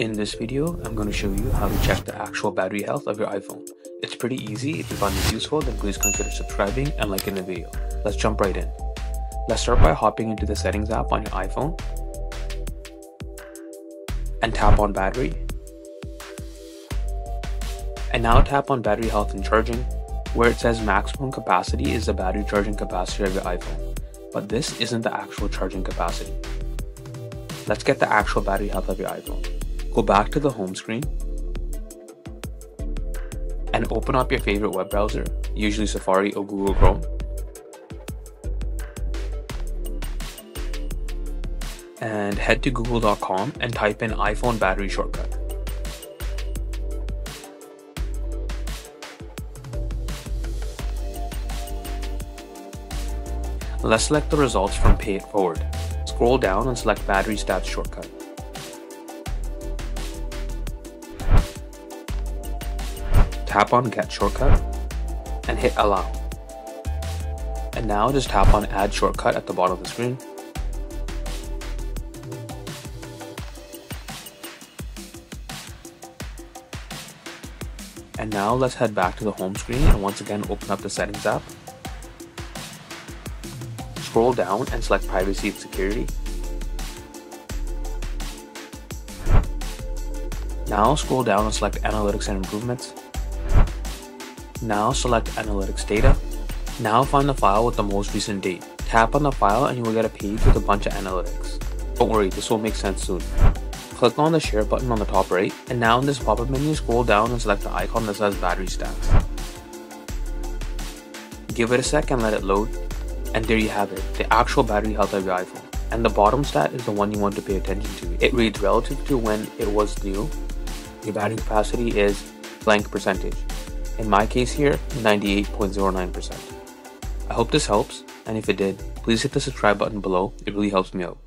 In this video, I'm going to show you how to check the actual battery health of your iPhone. It's pretty easy. If you find this useful, then please consider subscribing and liking the video. Let's jump right in. Let's start by hopping into the settings app on your iPhone and tap on battery. And now tap on battery health and charging, where it says maximum capacity is the battery charging capacity of your iPhone. But this isn't the actual charging capacity. Let's get the actual battery health of your iPhone. Go back to the home screen and open up your favorite web browser, usually Safari or Google Chrome. And head to google.com and type in iPhone battery shortcut. Let's select the results from Pay It Forward. Scroll down and select Battery Stats shortcut. Tap on get shortcut and hit allow. And now just tap on add shortcut at the bottom of the screen. And now let's head back to the home screen and once again open up the settings app. Scroll down and select privacy and security. Now scroll down and select analytics and improvements. Now select Analytics Data. Now find the file with the most recent date. Tap on the file and you will get a page with a bunch of analytics. Don't worry, this will make sense soon. Click on the share button on the top right, and now in this pop-up menu, scroll down and select the icon that says battery stats. Give it a sec and let it load, and there you have it, the actual battery health of your iPhone. And the bottom stat is the one you want to pay attention to. It reads relative to when it was new, your battery capacity is blank percentage. In my case here, 98.09%. I hope this helps, and if it did, please hit the subscribe button below, it really helps me out.